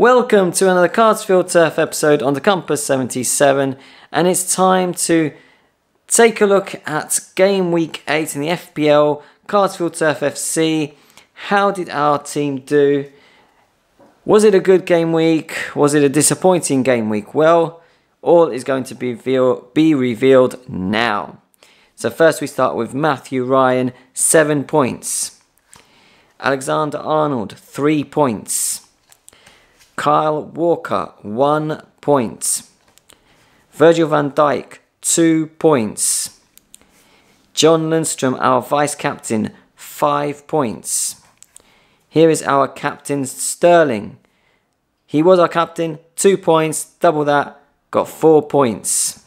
Welcome to another Cardsfield Turf episode on the Compass 77, and it's time to take a look at game week 8 in the FPL Cardsfield Turf FC. How did our team do? Was it a good game week? Was it a disappointing game week? Well, all is going to be, be revealed now. So, first we start with Mathew Ryan, 7 points. Alexander Arnold, 3 points. Kyle Walker, one point. Virgil van Dijk, two points. John Lundstram, our vice captain, five points. Here is our captain Sterling. He was our captain, two points, double that, got four points.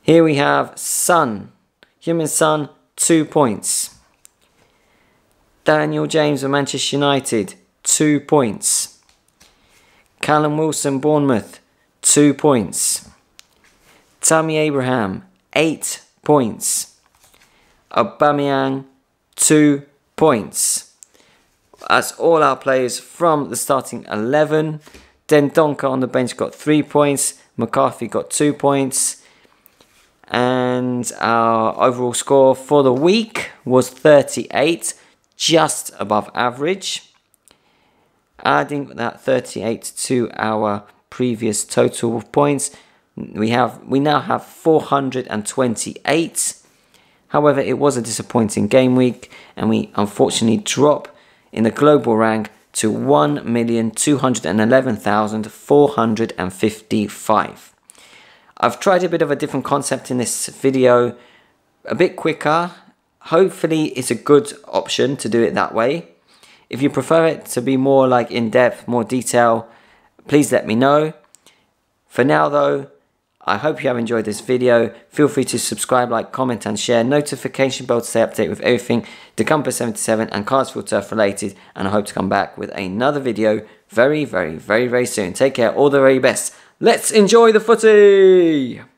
Here we have Son, Heung-min Son, two points. Daniel James of Manchester United, two points. Callum Wilson, Bournemouth, two points. Tammy Abraham, eight points. Aubameyang, two points. That's all our players from the starting 11. Dendoncker on the bench got three points. McCarthy got two points. And our overall score for the week was 38, just above average adding that 38 to our previous total of points. We have we now have 428 however it was a disappointing game week and we unfortunately drop in the global rank to 1,211,455 I've tried a bit of a different concept in this video a bit quicker. Hopefully it's a good option to do it that way if you prefer it to be more like in depth, more detail, please let me know. For now though, I hope you have enjoyed this video. Feel free to subscribe, like, comment and share. Notification bell to stay updated with everything Compass 77 and Cardsfield Turf related. And I hope to come back with another video very, very, very, very soon. Take care. All the very best. Let's enjoy the footy!